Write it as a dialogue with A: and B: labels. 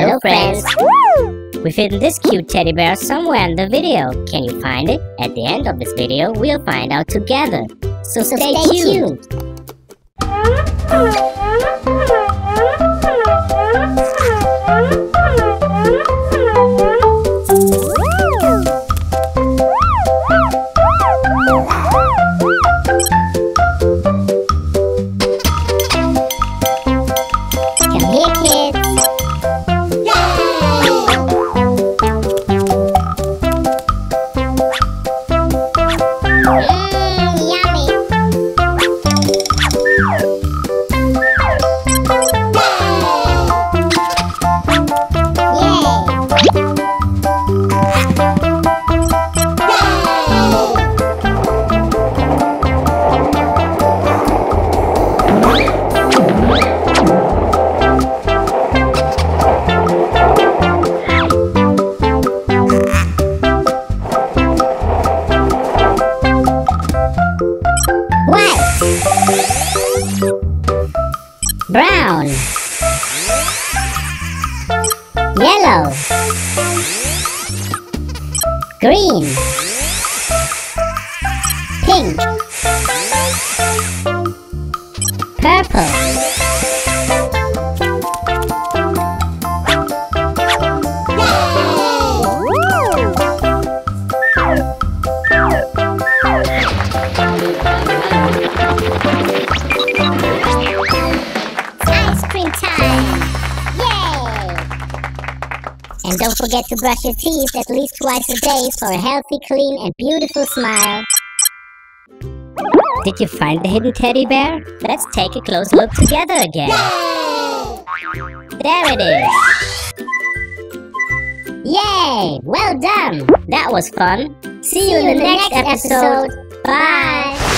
A: Hello friends! We've hidden this cute teddy bear somewhere in the video. Can you find it? At the end of this video, we'll find out together. So,
B: So
A: stay,
B: stay
A: tuned.
B: Come brown, yellow, green, pink, purple. Yay! And don't forget to brush your teeth at least twice a day for a healthy, clean, and beautiful smile.
A: Did you find the hidden teddy bear? Let's take a close look together again. There it is.
B: Yay! Well done!
A: That was fun. See you in the next episode. Bye.